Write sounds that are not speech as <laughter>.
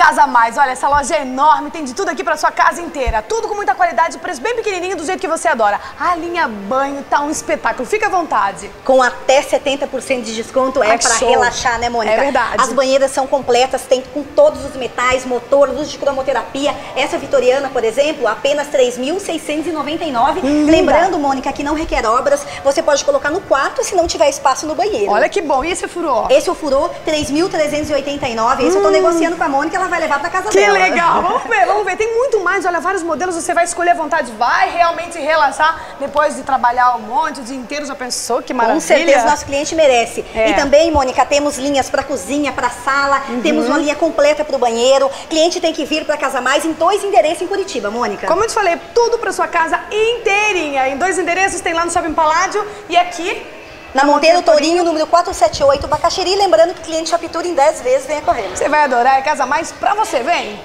Casa Mais, olha, essa loja é enorme, tem de tudo aqui pra sua casa inteira. Tudo com muita qualidade, preço bem pequenininho, do jeito que você adora. A linha banho tá um espetáculo, fica à vontade. Com até 70% de desconto é Ai, para show. relaxar, né, Mônica? É verdade. As banheiras são completas, tem com todos os metais, motor, luz de cromoterapia. Essa vitoriana, por exemplo, apenas 3.699. Linda. Lembrando, Mônica, que não requer obras. Você pode colocar no quarto se não tiver espaço no banheiro. Olha que bom, e esse furor? Esse é o furor 3.389. Esse eu tô negociando com a Mônica, ela vai levar pra casa. Que dela. legal! <laughs> Vamos ver, vamos ver. Tem muito mais, olha, vários modelos, você vai escolher à vontade. Vai realmente relaxar depois de trabalhar um monte, o dia inteiro. Já pensou? Que maravilha! Com certeza nosso cliente merece. É. E também, Mônica, temos linhas para cozinha, para sala, Uhum. temos uma linha completa para o banheiro. Cliente tem que vir para Casa Mais em dois endereços em Curitiba, Mônica. Como eu te falei, tudo pra sua casa inteirinha. Em dois endereços, tem lá no Shopping Paládio e aqui Na Monteiro Tourinho, número 478, Bacaxiri. Lembrando que cliente Chapitura em 10 vezes, venha correndo. você vai adorar. É Casa Mais pra você, vem!